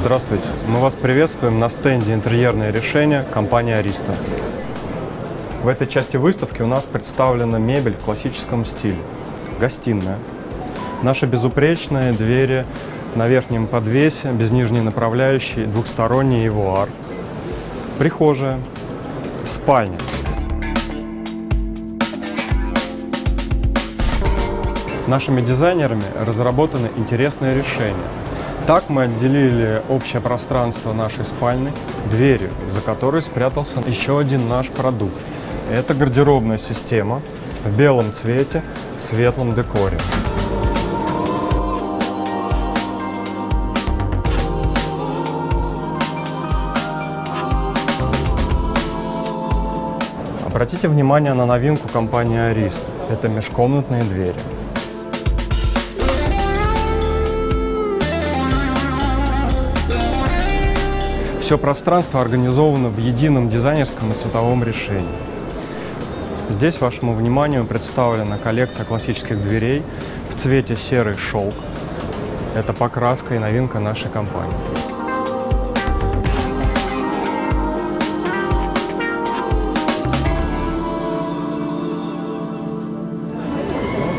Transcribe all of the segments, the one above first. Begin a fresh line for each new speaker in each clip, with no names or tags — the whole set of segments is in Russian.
Здравствуйте. Мы вас приветствуем на стенде «Интерьерные решения» компании «Ариста». В этой части выставки у нас представлена мебель в классическом стиле. Гостиная. Наши безупречные двери на верхнем подвесе, без нижней направляющей, двухсторонний ивуар. Прихожая. Спальня. Нашими дизайнерами разработаны интересные решения. Так мы отделили общее пространство нашей спальни дверью, за которой спрятался еще один наш продукт. Это гардеробная система в белом цвете, в светлом декоре. Обратите внимание на новинку компании Арист. Это межкомнатные двери. Все пространство организовано в едином дизайнерском и цветовом решении. Здесь вашему вниманию представлена коллекция классических дверей в цвете серый шелк. Это покраска и новинка нашей компании.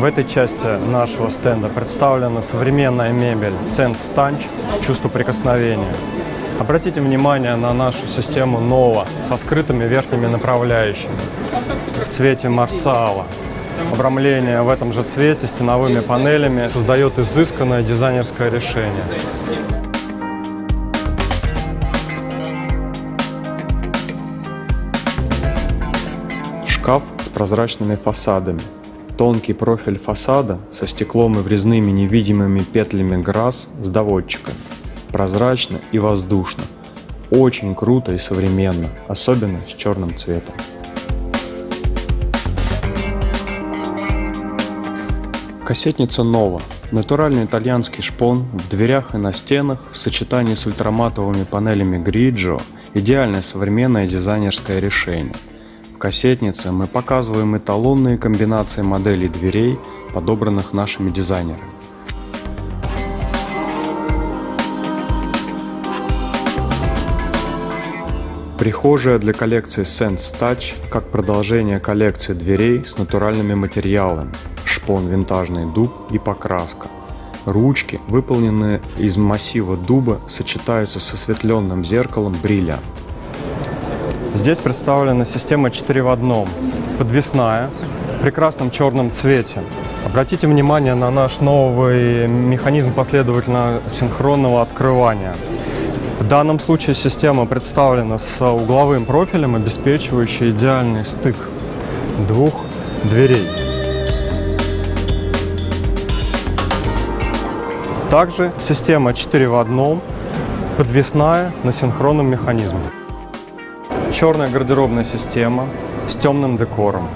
В этой части нашего стенда представлена современная мебель Sense Touch, чувство прикосновения. Обратите внимание на нашу систему Nova со скрытыми верхними направляющими в цвете Марсала. Обрамление в этом же цвете стеновыми панелями создает изысканное дизайнерское решение. Шкаф с прозрачными фасадами. Тонкий профиль фасада со стеклом и врезными невидимыми петлями ГРАС с доводчиками прозрачно и воздушно. Очень круто и современно, особенно с черным цветом. Кассетница Нова. Натуральный итальянский шпон в дверях и на стенах в сочетании с ультраматовыми панелями Grigio – идеальное современное дизайнерское решение. В кассетнице мы показываем эталонные комбинации моделей дверей, подобранных нашими дизайнерами. Прихожая для коллекции Sense Touch как продолжение коллекции дверей с натуральными материалами, шпон винтажный дуб и покраска. Ручки, выполненные из массива дуба, сочетаются с осветленным зеркалом бриллиант. Здесь представлена система 4 в одном, подвесная, в прекрасном черном цвете. Обратите внимание на наш новый механизм последовательно синхронного открывания – в данном случае система представлена с угловым профилем, обеспечивающий идеальный стык двух дверей. Также система 4 в одном, подвесная на синхронном механизме. Черная гардеробная система с темным декором.